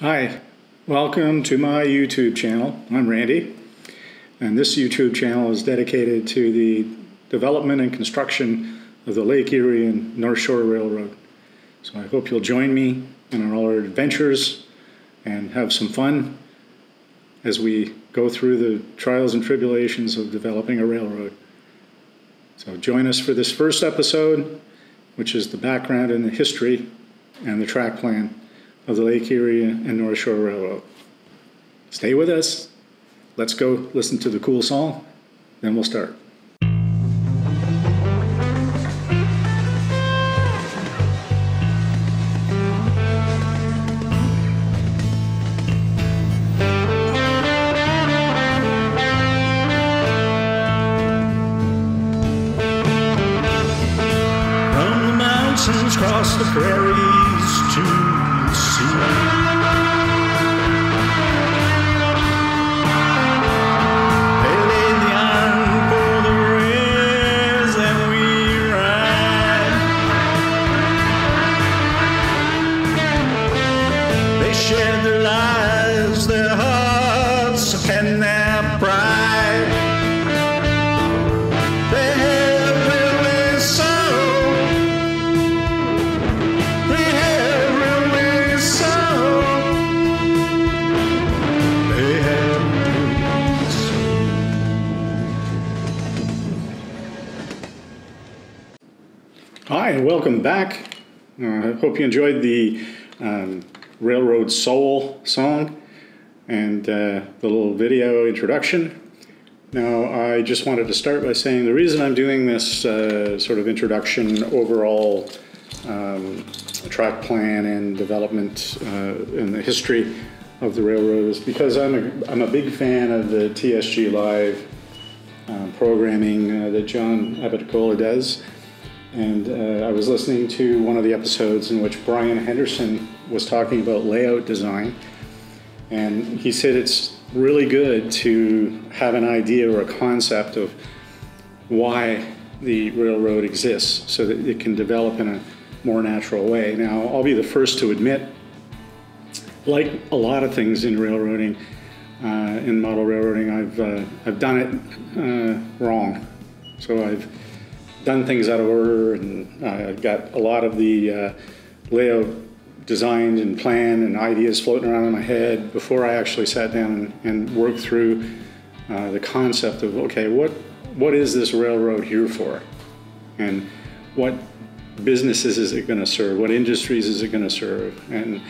Hi, welcome to my YouTube channel. I'm Randy, and this YouTube channel is dedicated to the development and construction of the Lake Erie and North Shore Railroad. So I hope you'll join me in all our adventures and have some fun as we go through the trials and tribulations of developing a railroad. So join us for this first episode, which is the background and the history and the track plan of the Lake Erie and North Shore Railroad. Stay with us. Let's go listen to the cool song, then we'll start. Hi, and welcome back. Uh, I hope you enjoyed the um, Railroad Soul song and uh, the little video introduction. Now, I just wanted to start by saying the reason I'm doing this uh, sort of introduction, overall um, track plan and development uh, in the history of the railroad is because I'm a, I'm a big fan of the TSG Live uh, programming uh, that John Abiticola does. And uh, I was listening to one of the episodes in which Brian Henderson was talking about layout design. And he said it's really good to have an idea or a concept of why the railroad exists so that it can develop in a more natural way. Now, I'll be the first to admit, like a lot of things in railroading, uh, in model railroading, I've, uh, I've done it uh, wrong. So I've done things out of order and uh, I've got a lot of the uh, layout designed and planned and ideas floating around in my head before I actually sat down and, and worked through uh, the concept of okay, what what is this railroad here for, and what businesses is it going to serve, what industries is it going to serve, and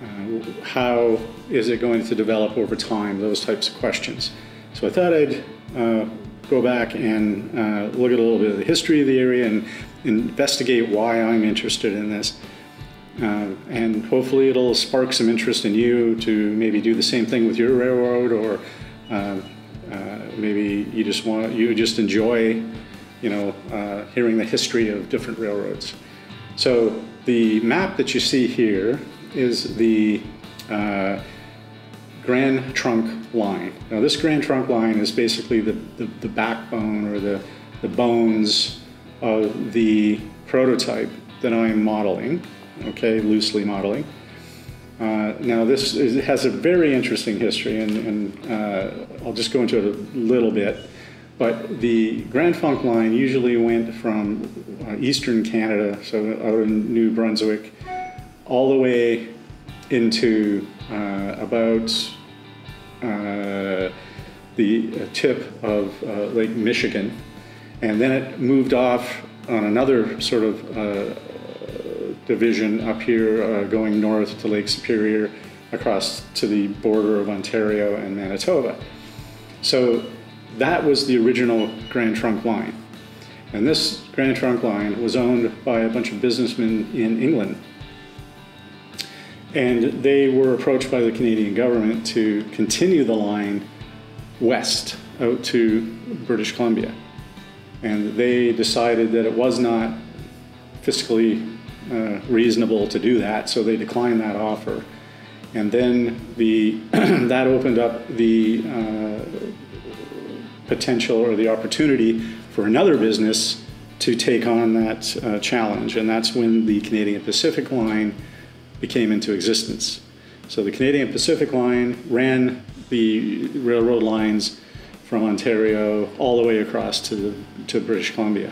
uh, how is it going to develop over time? Those types of questions. So I thought I'd uh, go back and uh, look at a little bit of the history of the area and investigate why I'm interested in this. Uh, and hopefully it'll spark some interest in you to maybe do the same thing with your railroad or uh, uh, maybe you just want you just enjoy you know uh, hearing the history of different railroads so the map that you see here is the uh, Grand Trunk Line. Now, this Grand Trunk Line is basically the, the, the backbone or the, the bones of the prototype that I'm modeling, okay, loosely modeling. Uh, now, this is, has a very interesting history, and, and uh, I'll just go into it a little bit. But the Grand Trunk line usually went from uh, eastern Canada, so out in New Brunswick, all the way into uh, about uh, the tip of uh, Lake Michigan, and then it moved off on another sort of uh, division up here, uh, going north to Lake Superior, across to the border of Ontario and Manitoba. So that was the original Grand Trunk Line. And this Grand Trunk Line was owned by a bunch of businessmen in England. And they were approached by the Canadian government to continue the line west out to British Columbia. And they decided that it was not fiscally uh, reasonable to do that, so they declined that offer. And then the that opened up the uh, potential or the opportunity for another business to take on that uh, challenge, and that's when the Canadian Pacific Line became into existence. So the Canadian Pacific Line ran the railroad lines from Ontario all the way across to, to British Columbia.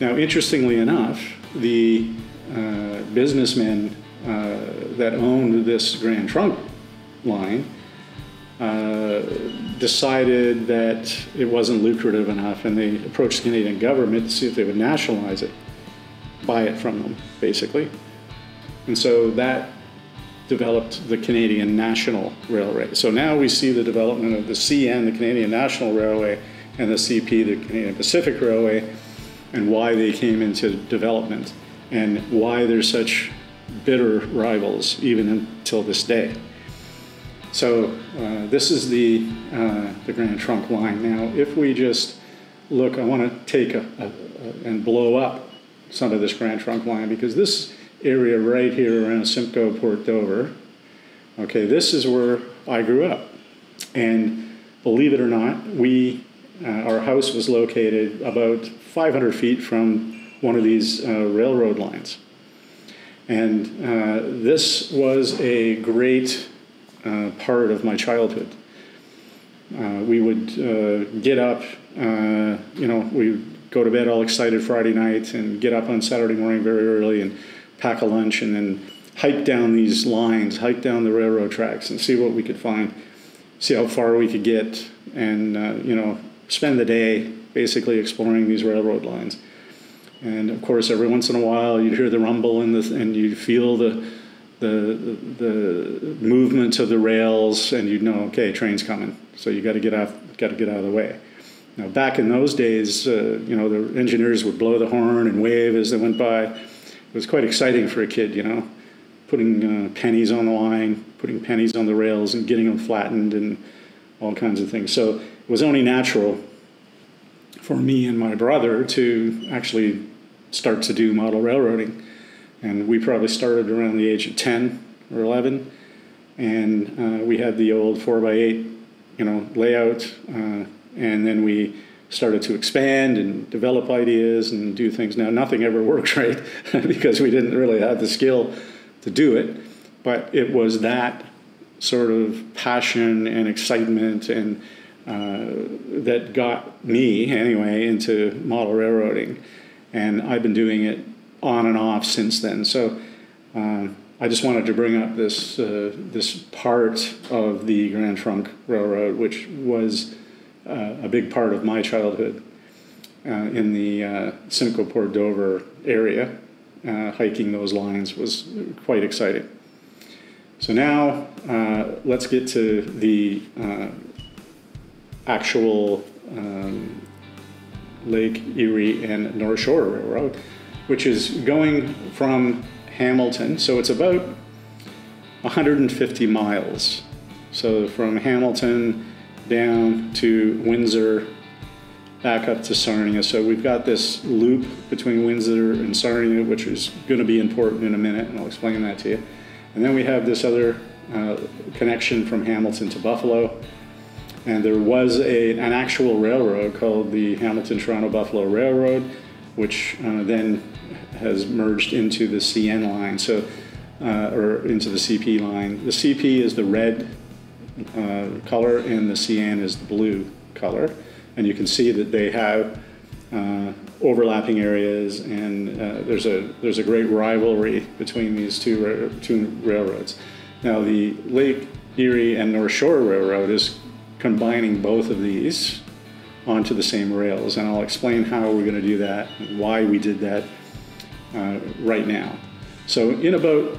Now, interestingly enough, the uh, businessmen uh, that owned this Grand Trunk line uh, decided that it wasn't lucrative enough, and they approached the Canadian government to see if they would nationalize it, buy it from them, basically. And so that developed the Canadian National Railway. So now we see the development of the CN, the Canadian National Railway, and the CP, the Canadian Pacific Railway, and why they came into development, and why they're such bitter rivals even until this day. So uh, this is the, uh, the Grand Trunk line. Now, if we just look, I want to take a, a, a, and blow up some of this Grand Trunk line because this area right here around Simcoe, Port Dover, okay, this is where I grew up. And believe it or not, we, uh, our house was located about 500 feet from one of these uh, railroad lines. And uh, this was a great uh, part of my childhood. Uh, we would uh, get up, uh, you know, we would go to bed all excited Friday night and get up on Saturday morning very early and pack a lunch and then hike down these lines, hike down the railroad tracks and see what we could find, see how far we could get, and, you know, spend the day basically exploring these railroad lines. And of course, every once in a while, you'd hear the rumble and, the, and you'd feel the, the, the movement of the rails, and you'd know, okay, train's coming. So you got to get off, got to get out of the way. Now, back in those days, uh, you know, the engineers would blow the horn and wave as they went by. It was quite exciting for a kid, you know, putting uh, pennies on the line, putting pennies on the rails, and getting them flattened, and all kinds of things. So it was only natural for me and my brother to actually start to do model railroading. And we probably started around the age of 10 or 11. And uh, we had the old 4x8, you know, layout. Uh, and then we started to expand and develop ideas and do things. Now, nothing ever works right because we didn't really have the skill to do it. But it was that sort of passion and excitement and that got me, anyway, into model railroading and I've been doing it on and off since then. So um, I just wanted to bring up this uh, this part of the Grand Trunk Railroad, which was uh, a big part of my childhood uh, in the uh, Simcoe Port Dover area. Uh, hiking those lines was quite exciting. So now uh, let's get to the actual um, Lake Erie and North Shore Railroad, which is going from Hamilton. So it's about 150 miles. So from Hamilton down to Windsor, back up to Sarnia. So we've got this loop between Windsor and Sarnia, which is going to be important in a minute, and I'll explain that to you. And then we have this other uh, connection from Hamilton to Buffalo. And there was a, an actual railroad called the Hamilton Toronto Buffalo Railroad, which uh, then has merged into the CN line, so uh, or into the CP line. The CP is the red uh, color, and the CN is the blue color. And you can see that they have uh, overlapping areas, and uh, there's a there's a great rivalry between these two two railroads. Now, the Lake Erie and North Shore Railroad is combining both of these onto the same rails. And I'll explain how we're going to do that and why we did that uh, right now. So in about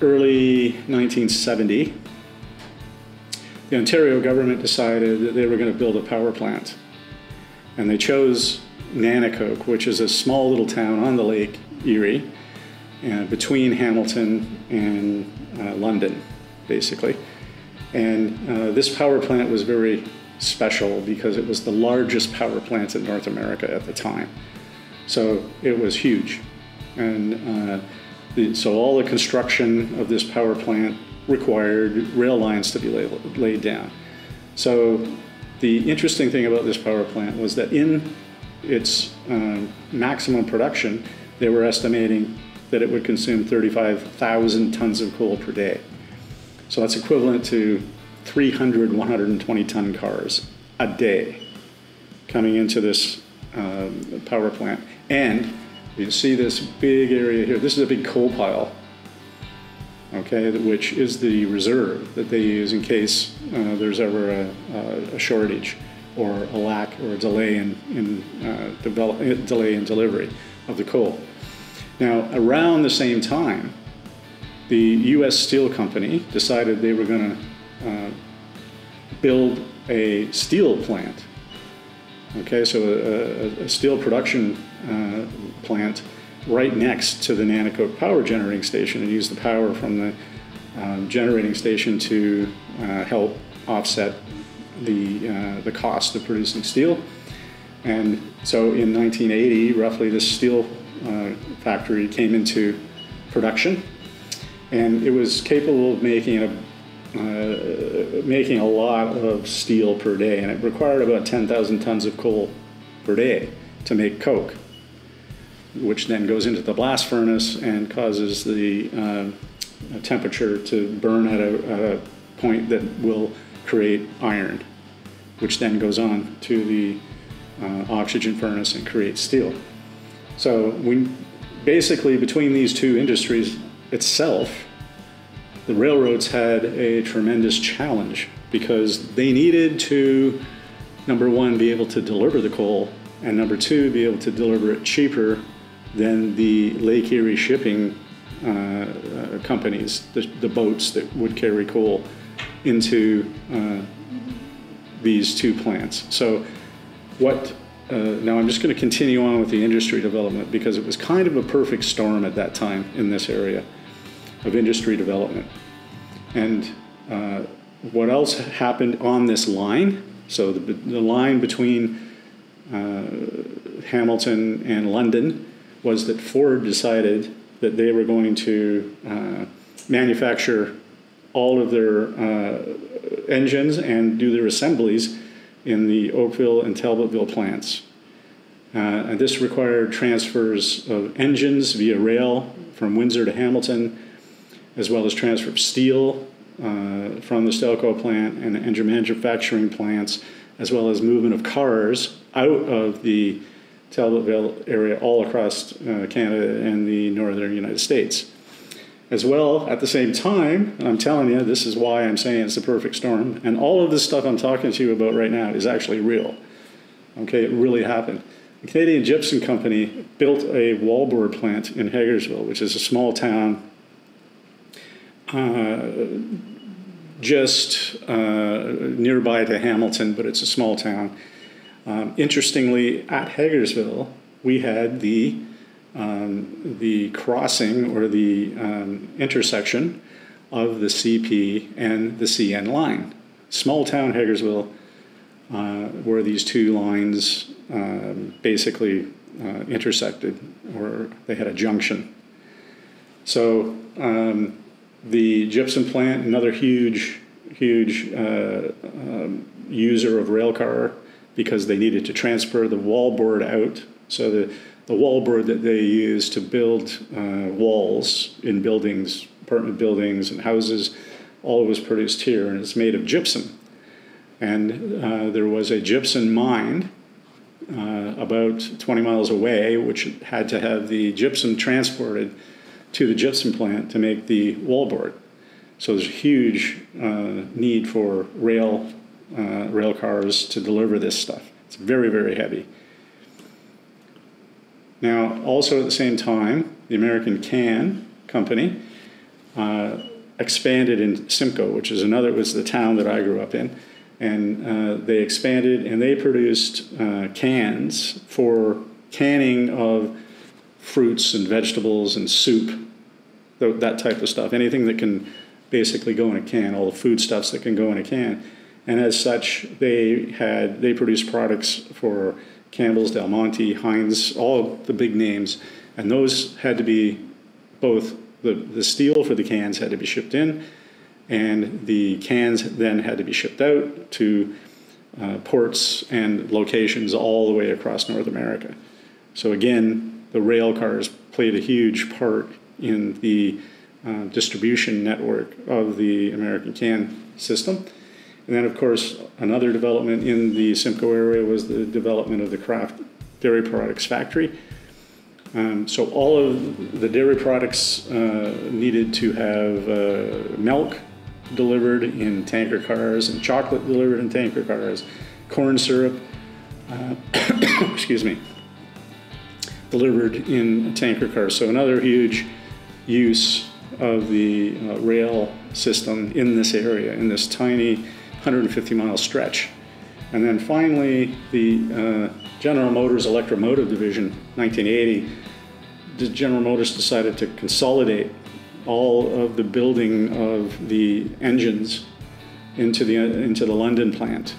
early 1970, the Ontario government decided that they were going to build a power plant. And they chose Nanticoke, which is a small little town on the Lake Erie, uh, between Hamilton and uh, London, basically. And uh, this power plant was very special because it was the largest power plant in North America at the time. So it was huge. And uh, the, so all the construction of this power plant required rail lines to be laid, laid down. So the interesting thing about this power plant was that in its uh, maximum production, they were estimating that it would consume 35,000 tons of coal per day. So that's equivalent to 300 120 ton cars a day coming into this um, power plant. And you see this big area here. This is a big coal pile, okay, which is the reserve that they use in case uh, there's ever a, a, shortage or a lack or a delay in, in uh, develop, delay in delivery of the coal. Now, around the same time, the U.S. Steel Company decided they were going to uh, build a steel plant. Okay, so a, a steel production uh, plant right next to the Nanticoke power generating station and use the power from the um, generating station to uh, help offset the, uh, the cost of producing steel. And so in 1980, roughly, this steel uh, factory came into production, and it was capable of making a uh, making a lot of steel per day, and it required about 10,000 tons of coal per day to make coke, which then goes into the blast furnace and causes the uh, temperature to burn at a, at a, point that will create iron, which then goes on to the uh, oxygen furnace and creates steel. So we basically between these two industries itself, the railroads had a tremendous challenge because they needed to, number one, be able to deliver the coal, and number two, be able to deliver it cheaper than the Lake Erie shipping uh, uh, companies, the, the, boats that would carry coal into uh, these two plants. So, what uh, now I'm just going to continue on with the industry development because it was kind of a perfect storm at that time in this area of industry development. And uh, what else happened on this line? So the, the line between uh, Hamilton and London was that Ford decided that they were going to uh, manufacture all of their uh, engines and do their assemblies in the Oakville and Talbotville plants. Uh, and this required transfers of engines via rail from Windsor to Hamilton, as well as transfer of steel uh, from the Stelco plant and the engine manufacturing plants, as well as movement of cars out of the Talbotville area all across uh, Canada and the northern United States. As well, at the same time, I'm telling you, this is why I'm saying it's the perfect storm. And all of this stuff I'm talking to you about right now is actually real. Okay, it really happened. The Canadian Gypsum Company built a wallboard plant in Hagersville, which is a small town just uh, nearby to Hamilton, but it's a small town. Um, interestingly, at Hagersville, we had the um, the crossing or the um, intersection of the CP and the CN line. Small town Hagersville, uh, where these two lines um, basically uh, intersected, or they had a junction. So um, the gypsum plant, another huge, huge uh, um, user of railcar because they needed to transfer the wallboard out. So the the wallboard that they use to build uh, walls in buildings, apartment buildings, and houses, all was produced here, and it's made of gypsum. And uh, there was a gypsum mine uh, about 20 miles away, which had to have the gypsum transported to the gypsum plant to make the wallboard. So there's a huge uh, need for rail uh, rail cars to deliver this stuff. It's very, very heavy. Now, also at the same time, the American Can Company uh, expanded in Simcoe, which is another was the town that I grew up in, and uh, they expanded and they produced uh, cans for canning of fruits and vegetables and soup, that type of stuff. Anything that can basically go in a can, all the foodstuffs that can go in a can. And as such, they had they produced products for Campbell's, Del Monte, Heinz, all the big names, and those had to be both the, the steel for the cans had to be shipped in, and the cans then had to be shipped out to uh, ports and locations all the way across North America. So again, the rail cars played a huge part in the uh, distribution network of the American can system. And then, of course, another development in the Simcoe area was the development of the Kraft Dairy Products Factory. Um, so all of the dairy products uh, needed to have uh, milk delivered in tanker cars and chocolate delivered in tanker cars, corn syrup, uh, excuse me, delivered in a tanker cars. So another huge use of the uh, rail system in this area, in this tiny 150 mile stretch. And then finally, the uh, General Motors Electromotive Division, 1980, the General Motors decided to consolidate all of the building of the engines into the into the London plant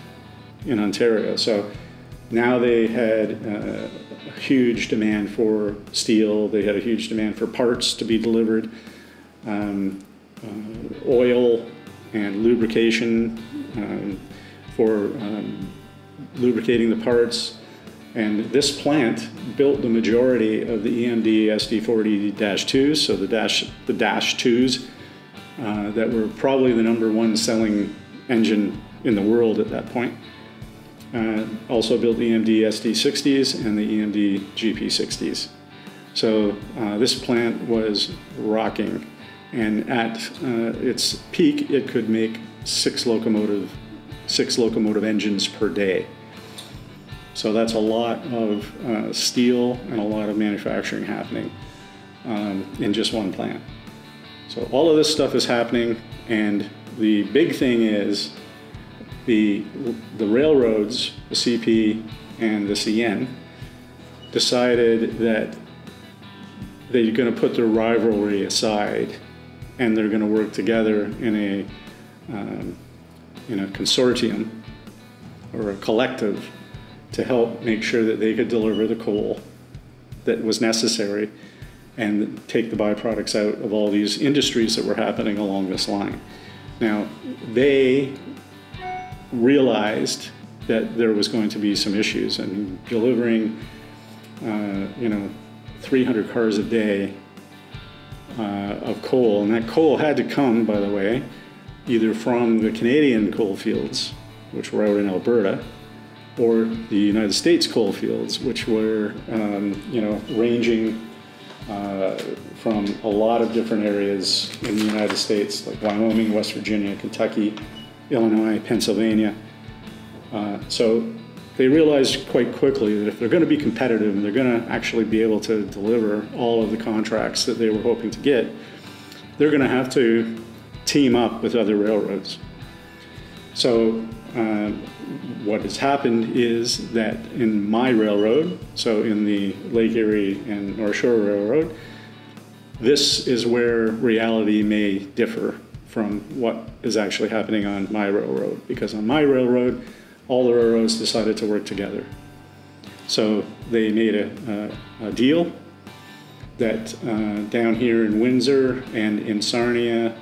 in Ontario. So now they had uh, huge demand for steel. They had a huge demand for parts to be delivered, um, uh, oil and lubrication um, for um, lubricating the parts. And this plant built the majority of the EMD SD40-2s, so the dash the dash twos uh, that were probably the number one selling engine in the world at that point. Uh, also built EMD SD60s and the EMD GP60s. So uh, this plant was rocking, and at uh, its peak, it could make six locomotive six locomotive engines per day. So that's a lot of uh, steel and a lot of manufacturing happening um, in just one plant. So all of this stuff is happening, and the big thing is the the railroads, the CP and the CN, decided that they're going to put their rivalry aside, and they're going to work together in a um, in a consortium or a collective to help make sure that they could deliver the coal that was necessary and take the byproducts out of all these industries that were happening along this line. Now, they realized that there was going to be some issues and delivering, uh, you know, 300 cars a day uh, of coal, and that coal had to come, by the way, either from the Canadian coal fields, which were out in Alberta, or the United States coal fields, which were, um, you know, ranging uh, from a lot of different areas in the United States, like Wyoming, West Virginia, Kentucky, Illinois, Pennsylvania. Uh, so they realized quite quickly that if they're going to be competitive and they're going to actually be able to deliver all of the contracts that they were hoping to get, they're going to have to team up with other railroads. So uh, what has happened is that in my railroad, so in the Lake Erie and North Shore Railroad, this is where reality may differ from what is actually happening on my railroad. Because on my railroad, all the railroads decided to work together. So they made a, a, a deal that uh, down here in Windsor and in Sarnia,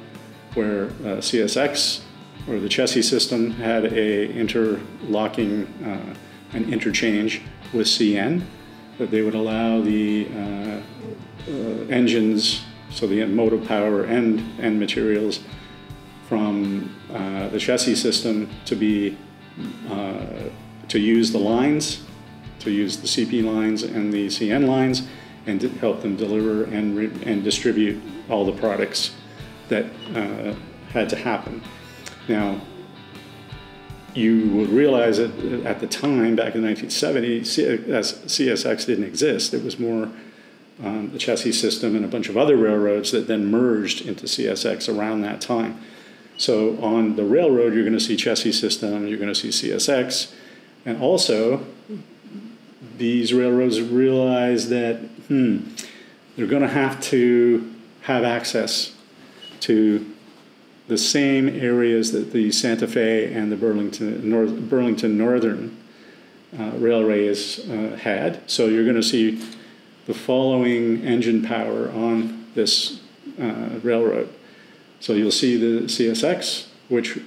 where uh, CSX or the Chessie System had a interlocking, uh, an interchange with CN, that they would allow the uh, uh, engines, so the motive power and, and materials from uh, the Chessie System to be, uh, to use the lines, to use the CP lines and the CN lines, and to help them deliver and, and distribute all the products that uh, had to happen. Now, you would realize that at the time, back in the 1970s, CSX didn't exist. It was more um, the Chessie System and a bunch of other railroads that then merged into CSX around that time. So on the railroad, you're going to see Chessie System, you're going to see CSX, and also these railroads realize that hmm, they're going to have to have access to the same areas that the Santa Fe and the Burlington, North, Burlington Northern uh, Railways uh, had. So you're going to see the following engine power on this uh, railroad. So you'll see the CSX, which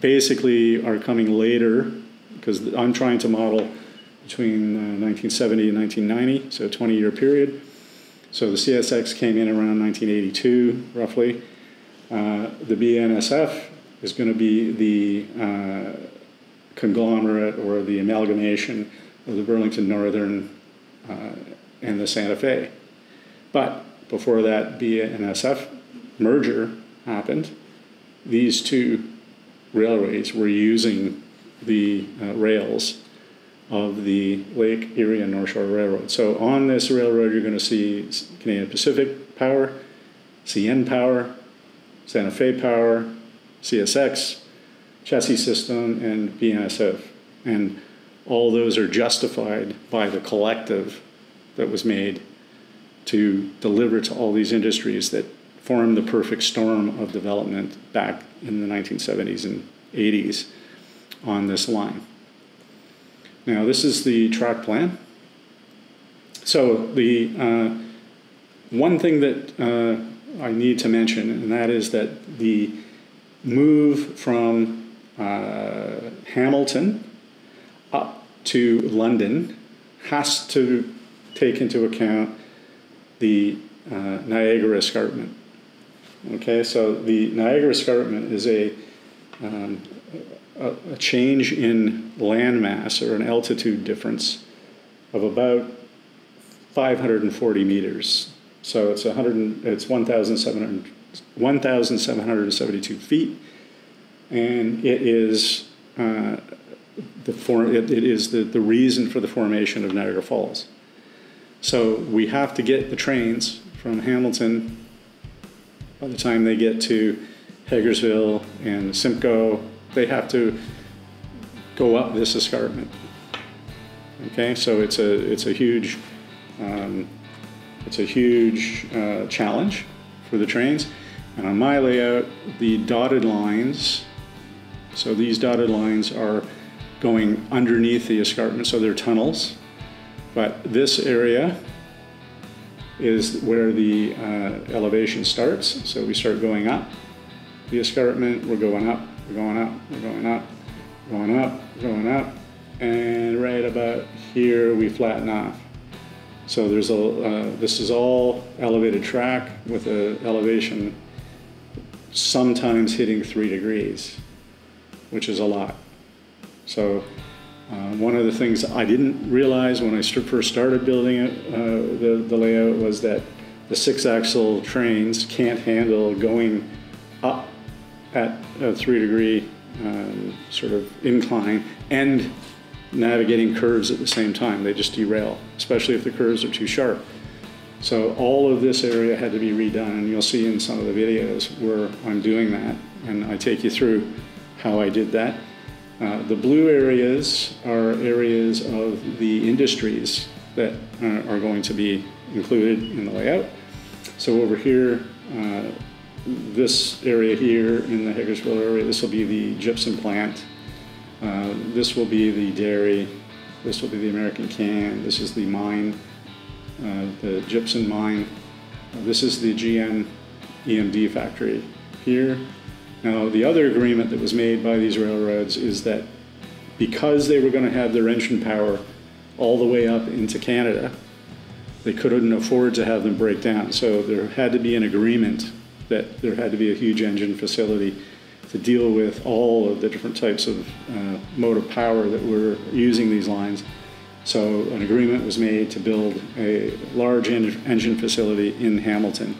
basically are coming later because I'm trying to model between 1970 uh, and 1990, so a 20 year period. So the CSX came in around 1982, roughly. Uh, the BNSF is going to be the uh, conglomerate or the amalgamation of the Burlington Northern uh, and the Santa Fe. But before that BNSF merger happened, these two railways were using the uh, rails of the Lake Erie and North Shore Railroad. So on this railroad, you're going to see Canadian Pacific Power, CN Power, Santa Fe Power, CSX, Chessie System, and BNSF. And all those are justified by the collective that was made to deliver to all these industries that formed the perfect storm of development back in the 1970s and 80s on this line. Now, this is the track plan. So, the uh, one thing that uh, I need to mention, and that is that the move from uh, Hamilton up to London has to take into account the uh, Niagara Escarpment. Okay, so the Niagara Escarpment is a, um, a, a change in landmass or an altitude difference of about 540 meters. So it's 100, it's 1,700, 1,772 feet, and it is uh, the form. It, it is the, the reason for the formation of Niagara Falls. So we have to get the trains from Hamilton by the time they get to Hagersville and Simcoe, they have to go up this escarpment. Okay, so it's a it's a huge um, it's a huge uh, challenge for the trains. And on my layout, the dotted lines, so these dotted lines are going underneath the escarpment, so they're tunnels. But this area is where the uh, elevation starts. So we start going up the escarpment, we're going up, we're going up, we're going up, going up, going up, and right about here we flatten off. So there's a, uh, this is all elevated track with an elevation sometimes hitting three degrees, which is a lot. So uh, one of the things I didn't realize when I first started building it, uh, the, the layout was that the six axle trains can't handle going up at a three degree um, sort of incline and navigating curves at the same time. They just derail, especially if the curves are too sharp. So all of this area had to be redone, and you'll see in some of the videos where I'm doing that, and I take you through how I did that. Uh, the blue areas are areas of the industries that uh, are going to be included in the layout. So over here, uh, this area here in the Hagersville area, this will be the gypsum plant. Uh, this will be the dairy. This will be the American can. This is the mine, uh, the gypsum mine. this is the GM EMD factory here. Now, the other agreement that was made by these railroads is that because they were going to have their engine power all the way up into Canada, they couldn't afford to have them break down. So there had to be an agreement that there had to be a huge engine facility to deal with all of the different types of uh, motive power that were using these lines. So an agreement was made to build a large en engine facility in Hamilton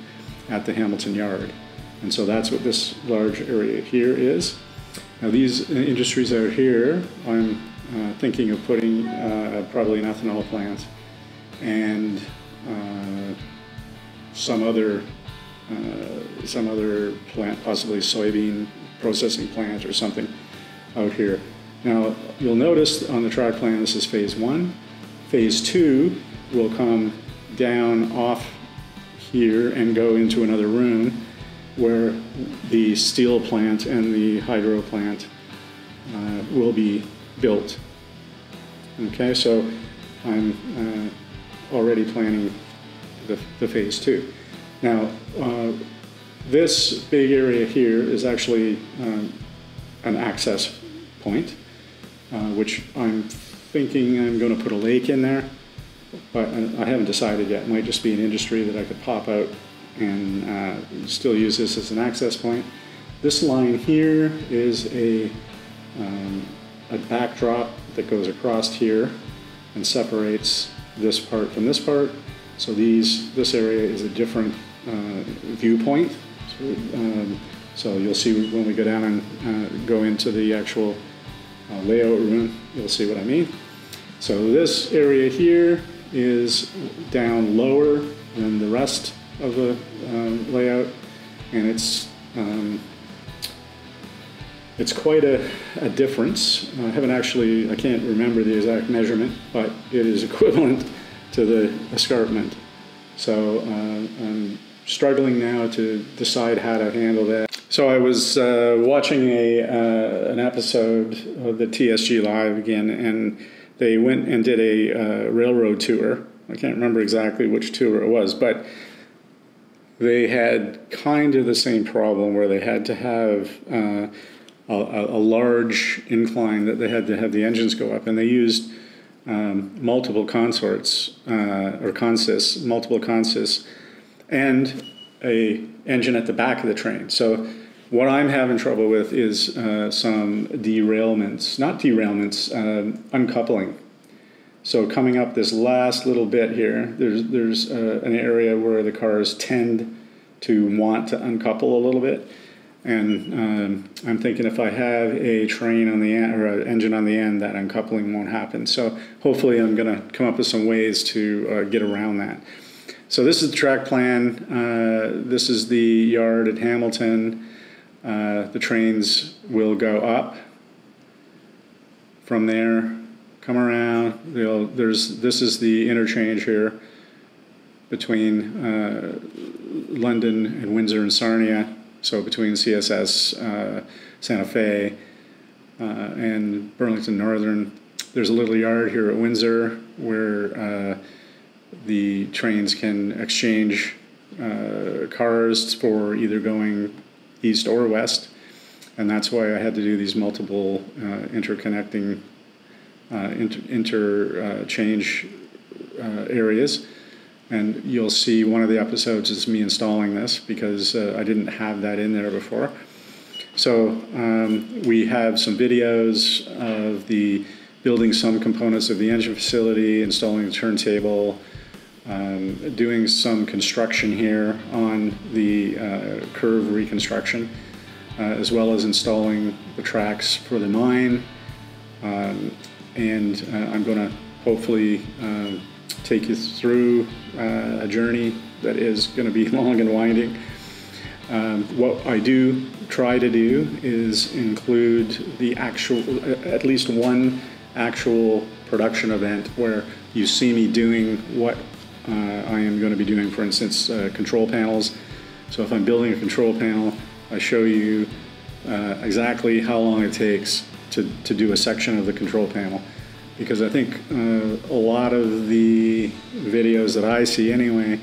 at the Hamilton Yard. And so that's what this large area here is. Now these industries out here, I'm uh, thinking of putting uh, probably an ethanol plant and uh, some other uh, some other plant, possibly soybean processing plant or something out here. Now you'll notice on the track plan this is phase one. Phase two will come down off here and go into another room where the steel plant and the hydro plant uh, will be built. Okay, so I'm uh, already planning the, the, phase two. Now, uh, this big area here is actually um, an access point, uh, which I'm thinking I'm going to put a lake in there but I I haven't decided yet. It might just be an industry that I could pop out and uh, still use this as an access point. This line here is a, um, a backdrop that goes across here and separates this part from this part. So these, this area is a different uh, viewpoint. So, um, so you'll see when we go down and uh, go into the actual uh, layout room, you'll see what I mean. So this area here is down lower than the rest of the um, layout, and it's um, it's quite a, a difference. I haven't actually, I can't remember the exact measurement, but it is equivalent to the escarpment. So uh, I'm struggling now to decide how to handle that. So I was uh, watching a uh, an episode of the TSG Live again, and they went and did a uh, railroad tour. I can't remember exactly which tour it was, but they had kind of the same problem where they had to have uh, a, a, large incline that they had to have the engines go up, and they used um, multiple consorts uh, or consists, multiple consists, and a engine at the back of the train. So what I'm having trouble with is uh, some derailments, not derailments, uh, uncoupling. So coming up this last little bit here, there's there's uh, an area where the cars tend to want to uncouple a little bit, and um, I'm thinking if I have a train on the end or an engine on the end, that uncoupling won't happen. So hopefully, I'm going to come up with some ways to uh, get around that. So this is the track plan. Uh, this is the yard at Hamilton. Uh, the trains will go up from there, come around. They'll, there's this is the interchange here between uh, London and Windsor and Sarnia so between CSX, uh, Santa Fe, uh, and Burlington Northern, there's a little yard here at Windsor where uh, the trains can exchange uh, cars for either going east or west. And that's why I had to do these multiple uh, interconnecting uh, inter interchange areas. And you'll see one of the episodes is me installing this because uh, I didn't have that in there before. So um, we have some videos of the building some components of the engine facility, installing the turntable, um, doing some construction here on the uh, curve reconstruction, uh, as well as installing the tracks for the mine. Um, and uh, I'm going to hopefully um, take you through uh, a journey that is going to be long and winding. Um, what I do try to do is include the actual, at least one actual production event where you see me doing what uh, I am going to be doing, for instance, uh, control panels. So if I'm building a control panel, I show you uh, exactly how long it takes to, to do a section of the control panel because I think uh, a lot of the videos that I see anyway,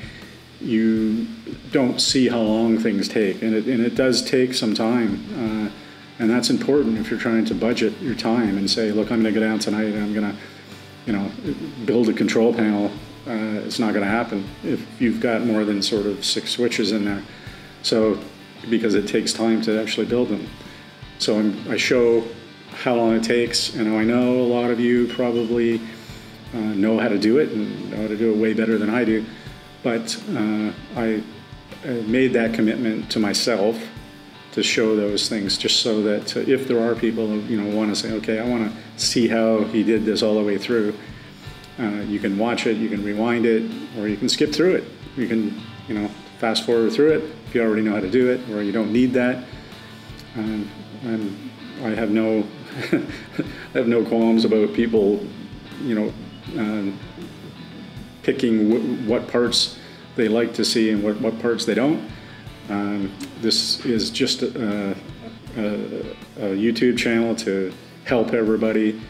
you don't see how long things take, and it, and it does take some time. Uh, and that's important if you're trying to budget your time and say, look, I'm going to go down tonight and I'm going to, you know, build a control panel. Uh, it's not going to happen if you've got more than sort of six switches in there. So, because it takes time to actually build them. So I'm, I show how long it takes. And I know a lot of you probably uh, know how to do it and know how to do it way better than I do. But uh, I made that commitment to myself to show those things just so that uh, if there are people who you know want to say, okay, I want to see how he did this all the way through, uh, you can watch it, you can rewind it, or you can skip through it. You can, you know, fast forward through it if you already know how to do it, or you don't need that. Um, and I have no I have no qualms about people, you know, uh, picking what parts they like to see and what, what parts they don't. Um, this is just a, a, a, YouTube channel to help everybody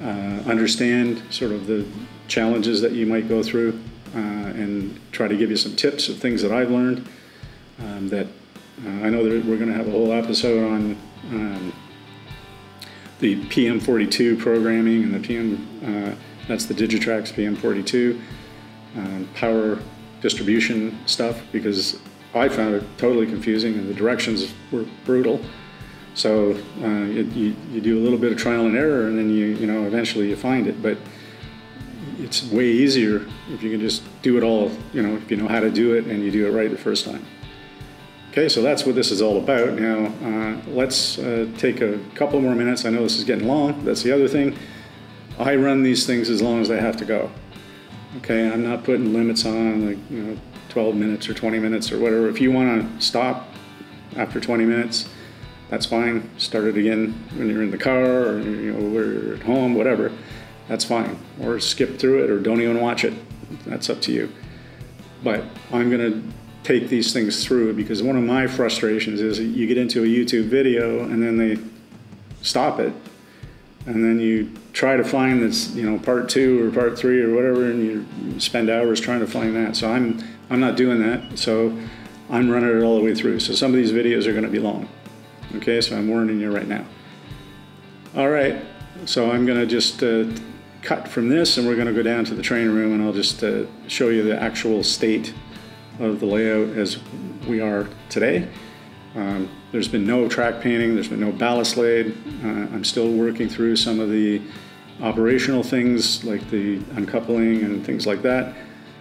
uh, understand sort of the challenges that you might go through uh, and try to give you some tips of things that I've learned. Um, that uh, I know that we're going to have a whole episode on um, the PM42 programming and the PM That's the Digitrax PM42 um, power distribution stuff because I found it totally confusing and the directions were brutal. So uh, you, you, you, do a little bit of trial and error and then you, you know, eventually you find it. But it's way easier if you can just do it all, you know, if you know how to do it and you do it right the first time. Okay, so that's what this is all about. Now, uh, let's uh, take a couple more minutes. I know this is getting long. That's the other thing. I run these things as long as they have to go. Okay, I'm not putting limits on, like, you know, 12 minutes or 20 minutes or whatever. If you want to stop after 20 minutes, that's fine. Start it again when you're in the car or, you know, we're at home, whatever. That's fine. Or skip through it or don't even watch it. That's up to you. But I'm going to take these things through because one of my frustrations is you get into a YouTube video and then they stop it. And then you try to find this you know part two or part three or whatever and you spend hours trying to find that. So I'm I'm not doing that. So I'm running it all the way through. So some of these videos are going to be long. Okay so I'm warning you right now. All right so I'm going to just uh, cut from this and we're going to go down to the training room and I'll just uh, show you the actual state of the layout as we are today. Um, there's been no track painting, there's been no ballast laid. Uh, I'm still working through some of the operational things like the uncoupling and things like that.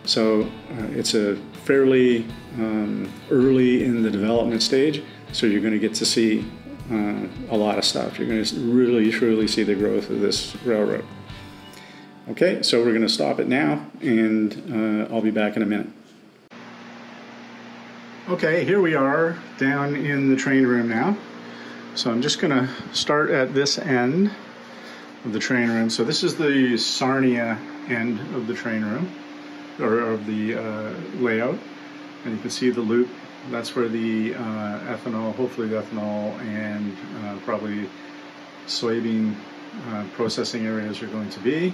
So uh, it's a fairly um, early in the development stage, so you're going to get to see uh, a lot of stuff. You're going to really, truly see the growth of this railroad. Okay, so we're going to stop it now, and uh, I'll be back in a minute. Okay, here we are down in the train room now. So I'm just going to start at this end of the train room. So this is the Sarnia end of the train room, or of the uh, layout. And you can see the loop. That's where the uh, ethanol, hopefully the ethanol and uh, probably soybean uh, processing areas are going to be.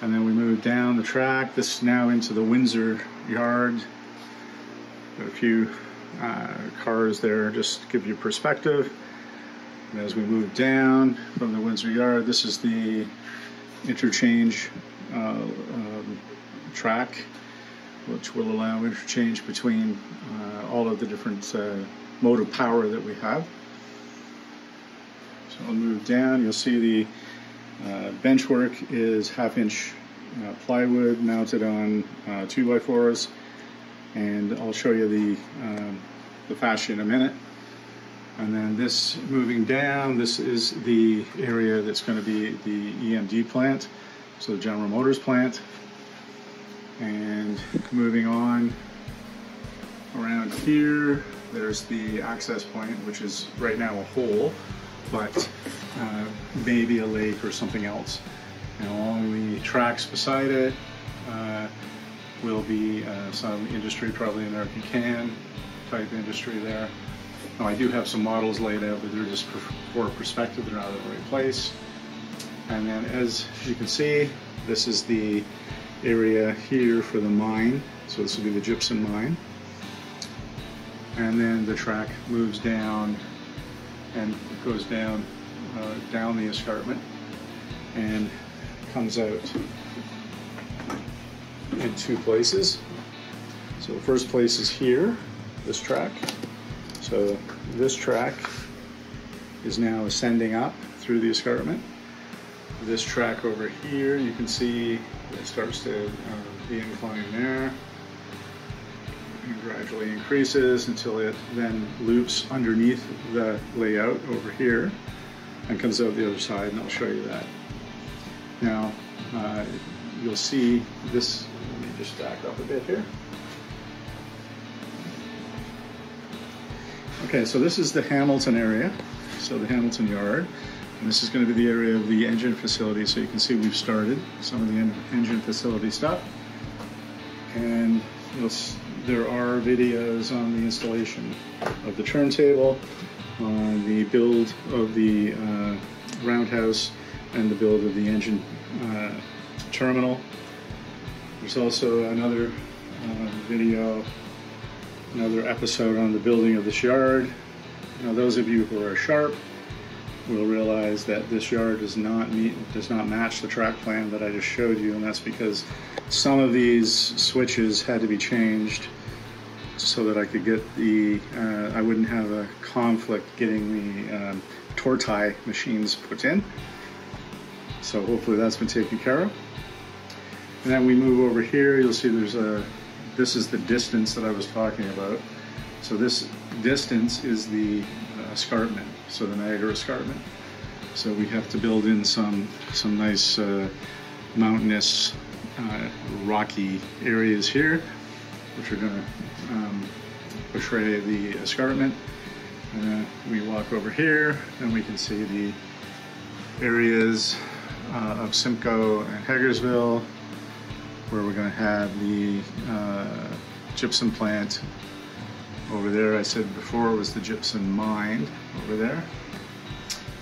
And then we move down the track. This is now into the Windsor yard a few uh, cars there just to give you perspective. And as we move down from the Windsor Yard, this is the interchange uh, um, track, which will allow interchange between uh, all of the different uh, mode of power that we have. So I'll move down, you'll see the uh, bench work is half inch uh, plywood mounted on 2x4s and I'll show you the, um, the fascia in a minute. And then this moving down, this is the area that's going to be the EMD plant, so the General Motors plant. And moving on around here, there's the access point, which is right now a hole, but uh, maybe a lake or something else. And along the tracks beside it, uh, will be uh, some industry, probably American can type industry there. Now I do have some models laid out, but they're just for perspective, they're not in the right place. And then as you can see, this is the area here for the mine. So this will be the gypsum mine. And then the track moves down and goes down uh, down the escarpment and comes out in two places. So the first place is here, this track. So this track is now ascending up through the escarpment. This track over here, you can see it starts to uh, the incline there and gradually increases until it then loops underneath the layout over here and comes out the other side and I'll show you that. Now, uh, you'll see this just stack up a bit here. Okay, so this is the Hamilton area, so the Hamilton yard. And this is going to be the area of the engine facility, so you can see we've started some of the engine facility stuff. And there are videos on the installation of the turntable, on the build of the uh, roundhouse, and the build of the engine uh, terminal. There's also another uh, video, another episode on the building of this yard. Now, those of you who are sharp will realize that this yard does not meet, does not match the track plan that I just showed you, and that's because some of these switches had to be changed so that I could get the, uh, I wouldn't have a conflict getting the um, Tortai machines put in. So hopefully that's been taken care of. And then we move over here, you'll see there's a, this is the distance that I was talking about. So this distance is the uh, escarpment, so the Niagara escarpment. So we have to build in some, some nice uh, mountainous, uh, rocky areas here, which are gonna um, portray the escarpment. And we walk over here, and we can see the areas uh, of Simcoe and Hagersville, where we're going to have the uh, gypsum plant over there. I said before it was the gypsum mine over there.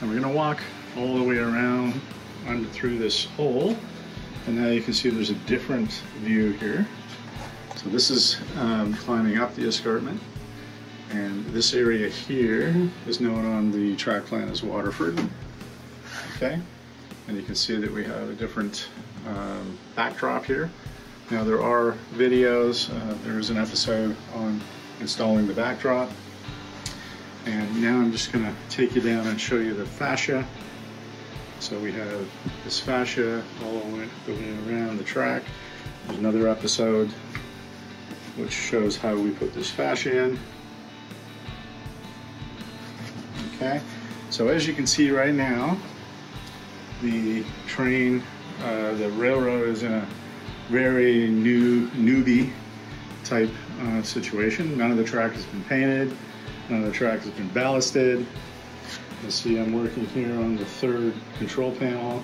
And we're going to walk all the way around under through this hole. And now you can see there's a different view here. So this is um, climbing up the escarpment. And this area here is known on the track plan as Waterford. Okay, and you can see that we have a different um, backdrop here. Now there are videos, uh, there is an episode on installing the backdrop. And now I'm just gonna take you down and show you the fascia. So we have this fascia all the way, around the track. There's another episode which shows how we put this fascia in. Okay, so as you can see right now, the train, uh, the railroad is in a very new newbie type uh, situation. None of the track has been painted, none of the track has been ballasted. You see I'm working here on the third control panel.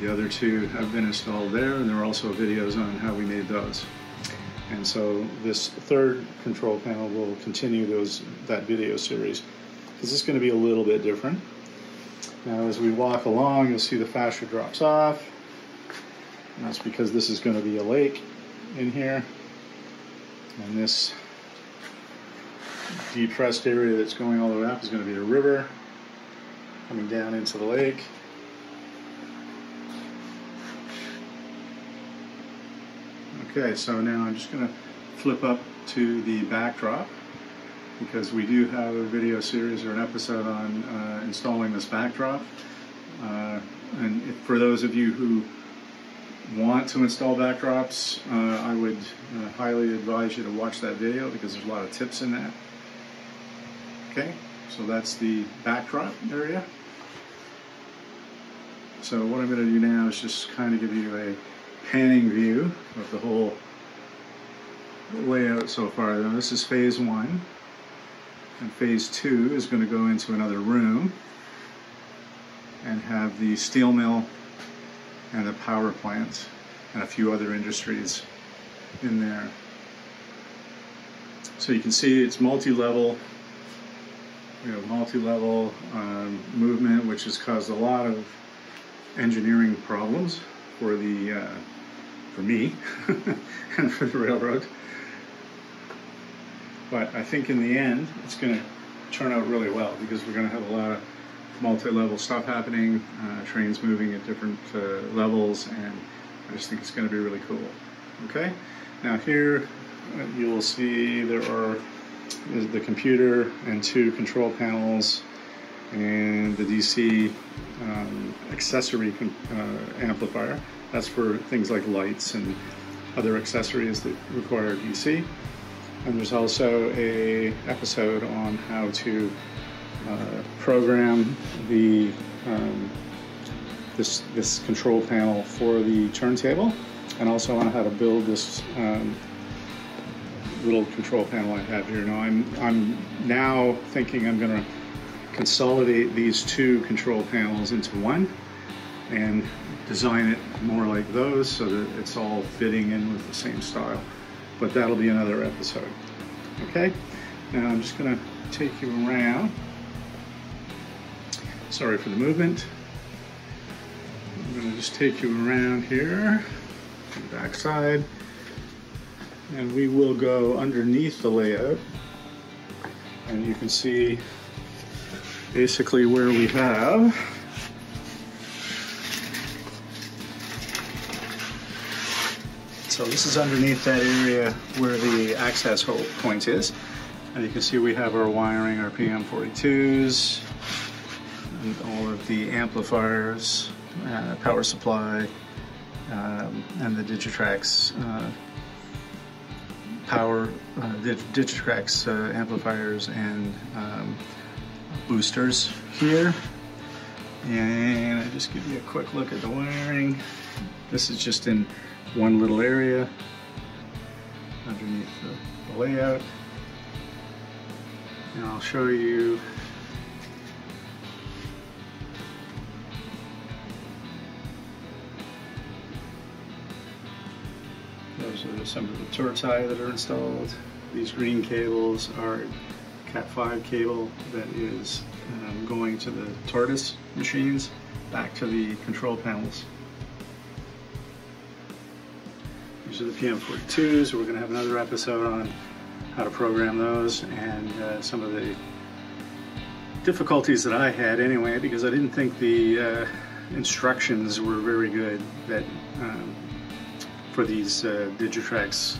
The other two have been installed there, and there are also videos on how we made those. And so this third control panel will continue those that video series because it's going to be a little bit different. Now as we walk along, you'll see the fascia drops off. And that's because this is going to be a lake in here. And this depressed area that's going all the way up is going to be a river coming down into the lake. Okay, so now I'm just going to flip up to the backdrop because we do have a video series or an episode on uh, installing this backdrop. Uh, and if, for those of you who want to install backdrops, uh, I would uh, highly advise you to watch that video because there's a lot of tips in that. Okay, so that's the backdrop area. So what I'm going to do now is just kind of give you a panning view of the whole layout so far. Now this is phase one. And phase two is going to go into another room and have the steel mill and the power plant and a few other industries in there. So you can see it's multi-level. We have multi-level um, movement, which has caused a lot of engineering problems for the uh, for me and for the railroad. But I think in the end, it's going to turn out really well because we're going to have a lot of multi-level stuff happening, uh, trains moving at different uh, levels, and I just think it's going to be really cool. Okay, now here you will see there are the computer and two control panels and the DC um, accessory uh, amplifier. That's for things like lights and other accessories that require DC. And there's also a episode on how to uh, program the um, this this control panel for the turntable, and also on how to build this um, little control panel I have here. Now I'm I'm now thinking I'm going to consolidate these two control panels into one, and design it more like those so that it's all fitting in with the same style but that'll be another episode. Okay, now I'm just going to take you around. Sorry for the movement. I'm going to just take you around here, the back side, and we will go underneath the layout. And you can see basically where we have So this is underneath that area where the access hole point is. And you can see we have our wiring, our PM42s, and all of the amplifiers, uh, power supply, um, and the Digitrax uh, power, uh, Digitrax uh, amplifiers and um, boosters here. And I just give you a quick look at the wiring. This is just in one little area underneath the, the layout. And I'll show you are some of the tortai that are installed. These green cables are Cat5 cable that is um, going to the Tortoise machines back to the control panels. These are the PM42s. We're going to have another episode on how to program those and uh, some of the difficulties that I had anyway because I didn't think the uh, instructions were very good that um, for these uh, Digitrax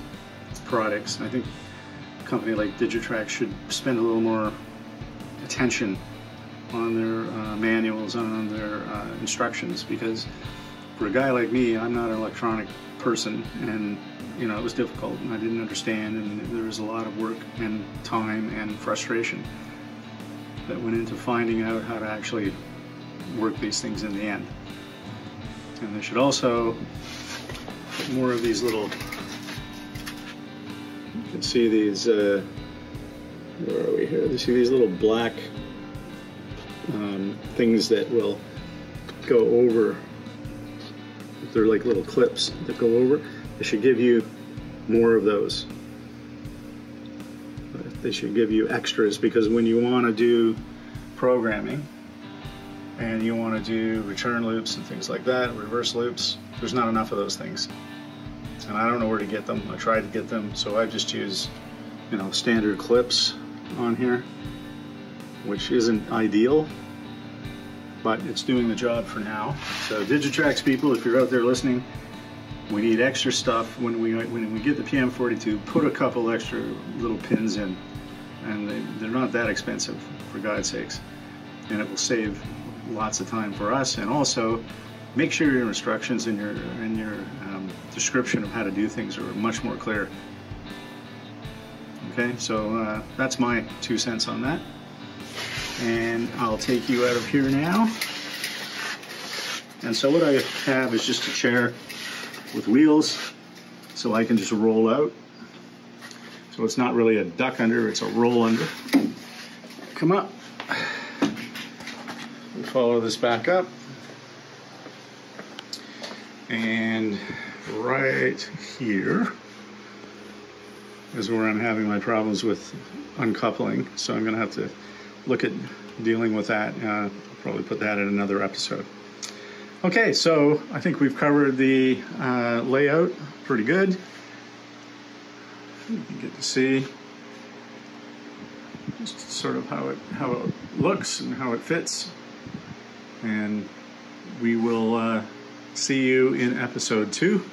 products. I think a company like Digitrax should spend a little more attention on their uh, manuals, on their uh, instructions because for a guy like me, I'm not an electronic person, and you know it was difficult, and I didn't understand, and there was a lot of work and time and frustration that went into finding out how to actually work these things in the end. And they should also more of these little. You can see these. Uh, where are we here? You see these little black um, things that will go over they're like little clips that go over. They should give you more of those. They should give you extras because when you want to do programming and you want to do return loops and things like that, reverse loops, there's not enough of those things. And I don't know where to get them. I tried to get them, so I just use, you know, standard clips on here, which isn't ideal but it's doing the job for now. So Digitrax people, if you're out there listening, we need extra stuff when we when we get the PM42. Put a couple extra little pins in, and they, they're not that expensive, for God's sakes, and it will save lots of time for us. And also, make sure your instructions in your in your um, description of how to do things are much more clear. Okay, so uh, that's my two cents on that and I'll take you out of here now. And so what I have is just a chair with wheels so I can just roll out. So it's not really a duck under, it's a roll under. Come up. We follow this back up. And right here is where I'm having my problems with uncoupling. So I'm going to have to look at dealing with that. Uh, probably put that in another episode. Okay, so I think we've covered the uh, layout pretty good. You can get to see just sort of how it how it looks and how it fits. And we will uh, see you in episode two,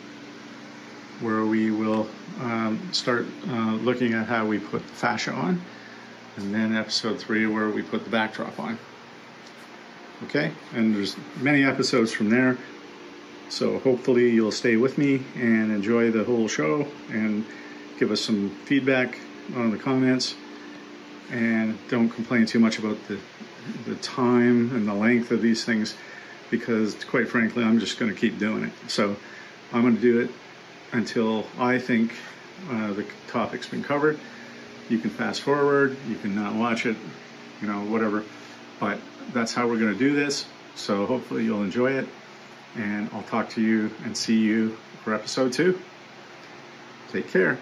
where we will um, start uh, looking at how we put the fascia on and then episode three where we put the backdrop on. Okay, and there's many episodes from there. So hopefully you'll stay with me and enjoy the whole show and give us some feedback on the comments. And don't complain too much about the the time and the length of these things because quite frankly I'm just going to keep doing it. So I'm going to do it until I think uh, the topic's been covered you can fast forward, you can not watch it, you know, whatever. But that's how we're going to do this. So hopefully you'll enjoy it. And I'll talk to you and see you for episode two. Take care.